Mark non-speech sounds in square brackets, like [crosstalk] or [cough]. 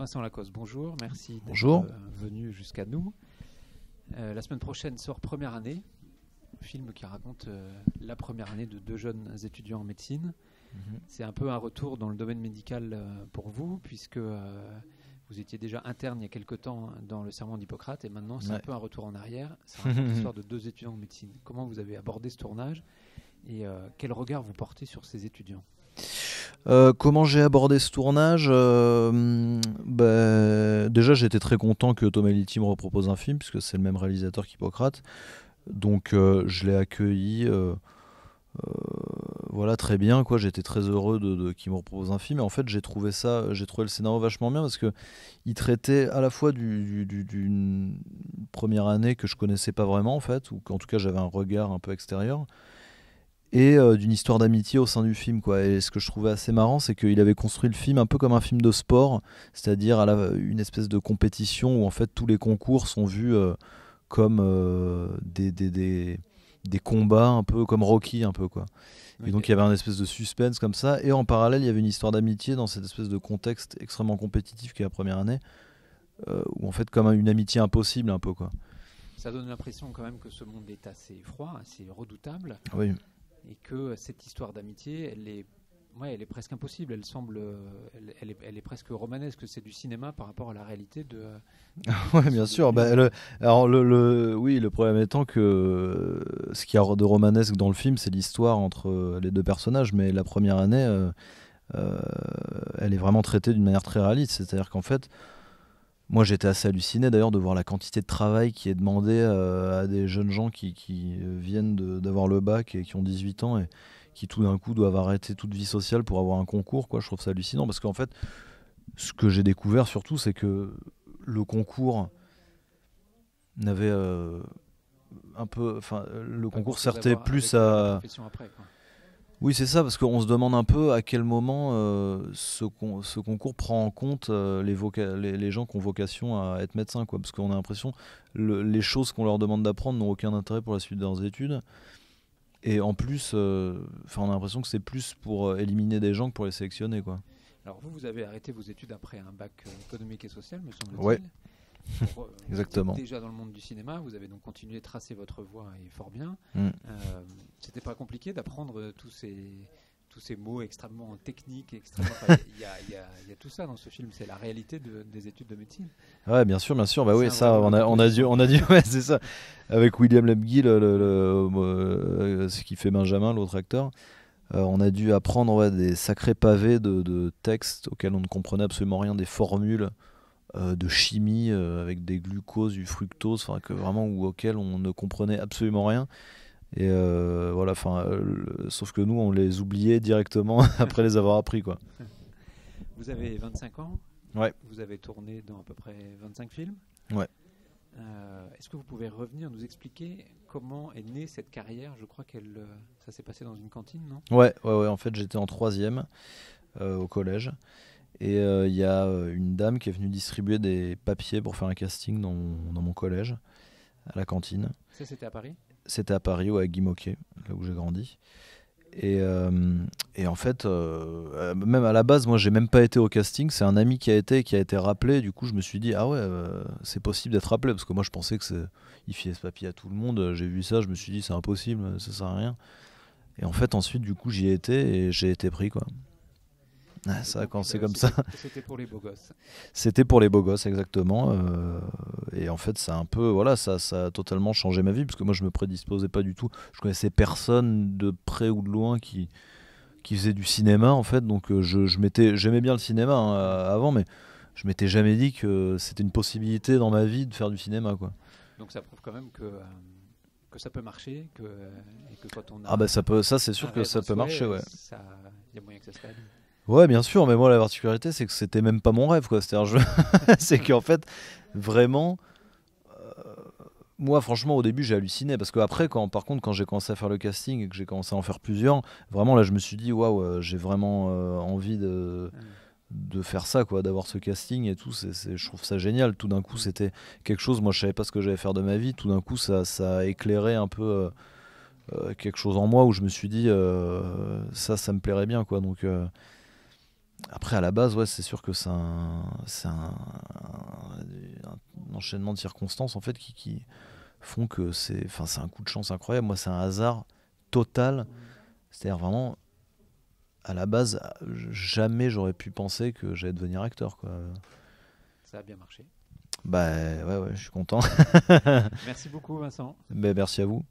Vincent Lacoste, bonjour, merci d'être Bonjour. euh, venu jusqu'à nous. Euh, la semaine prochaine sort Première année, film qui raconte euh, la première année de deux jeunes étudiants en médecine. Mhm. C'est un peu un retour dans le domaine médical euh, pour vous, puisque vous étiez déjà interne il y a quelque temps dans le serment d'Hippocrate, et maintenant c'est un peu un retour en arrière. C'est raconte [laughs] l'histoire de deux étudiants en médecine. Comment vous avez abordé ce tournage et quel regard vous portez sur ces étudiants? Euh, comment j'ai abordé ce tournage Euh, ben, Déjà, j'étais très content que Thomas Litti me repropose un film, puisque c'est le même réalisateur qu'Hippocrate. Donc, euh, je l'ai accueilli. voilà, très bien. quoi. J'étais très heureux de, qu'il me repropose un film. Et en fait, j'ai trouvé ça, j'ai trouvé le scénario vachement bien parce que il traitait à la fois du- du- d'une première année que je connaissais pas vraiment, en fait, ou qu'en tout cas j'avais un regard un peu extérieur. Et euh, d'une histoire d'amitié au sein du film quoi. Et ce que je trouvais assez marrant c'est qu'il avait construit le film un peu comme un film de sport c'est-à-dire à la- une espèce de compétition où en fait tous les concours sont vus euh, comme euh, des, des, des, des combats un peu comme Rocky un peu quoi. Et donc il y avait un espèce de suspense comme ça. Et en parallèle il y avait une histoire d'amitié dans cette espèce de contexte extrêmement compétitif qui est la première année où en fait comme une amitié impossible un peu quoi. Ça donne l'impression quand même que ce monde est assez froid, assez redoutable, oui et que cette histoire d'amitié, elle est, ouais, elle est presque impossible. Elle semble, elle, elle est, elle est presque romanesque. C'est du cinéma par rapport à la réalité de. [laughs] Ouais, bien sûr. Bah, le, alors le, le- oui, le problème étant que euh, ce qu'il y a de romanesque dans le film, c'est l'histoire entre euh, les deux personnages. Mais la première année, euh, euh, elle est vraiment traitée d'une manière très réaliste. C'est-à-dire qu'en fait, moi j'étais assez halluciné d'ailleurs de voir la quantité de travail qui est demandé euh, à des jeunes gens qui, qui, euh, viennent d'avoir le bac et qui ont 18 ans et qui tout d'un coup doivent arrêter toute vie sociale pour avoir un concours. Quoi. Je trouve ça hallucinant parce qu'en fait, ce que j'ai découvert surtout, c'est que le concours n'avait euh, un peu enfin le concours voir plus à après, quoi. Oui c'est ça parce qu'on se demande un peu à quel moment euh, ce, con- ce concours prend en compte euh, les, les, les gens qui ont vocation à être médecins quoi parce qu'on a l'impression le, les choses qu'on leur demande d'apprendre n'ont aucun intérêt pour la suite de leurs études et en plus euh, on a l'impression que c'est plus pour éliminer des gens que pour les sélectionner quoi Alors vous, vous avez arrêté vos études après un bac économique et social, me semble-t-il. Ouais. Pour, euh, Exactement. Déjà dans le monde du cinéma, vous avez donc continué de tracer votre voie et fort bien. Mm. Euh, C'était pas compliqué d'apprendre tous ces tous ces mots extrêmement techniques, extrêmement. enfin, Il y, a- y y tout ça dans ce film. C'est la réalité de- des études de médecine. Ouais, bien sûr, bien sûr. Bah oui, ça, on a, on a dû, on a dû, [laughs] ouais, c'est ça. Avec William Lemguil, le, le- le- euh, ce qui fait Benjamin, l'autre acteur, euh, on a dû apprendre ouais, des sacrés pavés de, de textes auxquels on ne comprenait absolument rien, des formules euh, de chimie euh, avec des glucoses, du fructose, enfin que vraiment ou auxquels on ne comprenait absolument rien. Et euh, voilà, enfin, sauf que nous, on les oubliait directement [laughs] après les avoir appris, quoi. Vous avez 25 ans. Ouais. Vous avez tourné dans à peu près 25 films. Ouais. Est-ce que vous pouvez revenir nous expliquer comment est née cette carrière? Je crois qu'elle, ça s'est passé dans une cantine, non? Ouais, ouais, ouais. En fait, j'étais en troisième au collège. Et euh, il y a euh, une dame qui est venue distribuer des papiers pour faire un casting dans, mon- dans mon collège, à la cantine. Ça, c'était à Paris? C'était à Paris, ouais, à Guy Moquet, là où j'ai grandi. Et, euh, et en fait, euh, même à la base, moi, j'ai même pas été au casting. C'est un ami qui a été, qui a été rappelé. Du coup, je me suis dit, ah ouais, euh, c'est possible d'être rappelé. Parce que moi, je pensais que. Il filait ce papier à tout le monde. J'ai vu ça, je me suis dit, c'est impossible, ça sert à rien. Et en fait, ensuite, du coup, j'y ai été et j'ai été pris, quoi. Ah, ça, Donc, quand c'est euh, comme ça. c'était- pour les beaux gosses. C'était pour les beaux gosses, exactement. euh, et en fait, ça a un peu, voilà, ça, ça a totalement changé ma vie parce que moi, je me prédisposais pas du tout. Je connaissais personne de près ou de loin qui qui faisait du cinéma, en fait. Donc, euh, je, je m'étais, j'aimais bien le cinéma hein, avant, mais je m'étais jamais dit que c'était une possibilité dans ma vie de faire du cinéma, quoi. Donc ça prouve quand même que, euh, que ça peut marcher, que, et que quand on a Ah bah ça peut, ça c'est sûr que ça peut marcher, ouais. Il y a moyen que ça se. Ouais, bien sûr, mais moi la particularité c'est que c'était même pas mon rêve quoi. C'est-à-dire, je... [laughs] c'est qu'en fait, vraiment, euh, moi franchement au début j'ai halluciné parce que après, quand, par contre, quand j'ai commencé à faire le casting et que j'ai commencé à en faire plusieurs, vraiment là je me suis dit waouh, euh, j'ai vraiment euh, envie de de faire ça quoi d'avoir ce casting et tout. C'est, c'est- je trouve ça génial. Tout d'un coup c'était quelque chose moi je savais pas ce que j'allais faire de ma vie. Tout d'un coup ça, ça a éclairé un peu euh, quelque chose en moi où je me suis dit ça ça me plairait bien quoi. Donc après, à la base, ouais, c'est sûr que c'est un, un, un enchaînement de circonstances en fait qui, qui font que c'est, enfin, c'est un coup de chance incroyable. Moi, c'est un hasard total. C'est-à-dire vraiment, à la base, jamais j'aurais pu penser que j'allais devenir acteur. Quoi. Ça a bien marché. Bah ouais, ouais, je suis content. merci beaucoup, Vincent. Ben, merci à vous.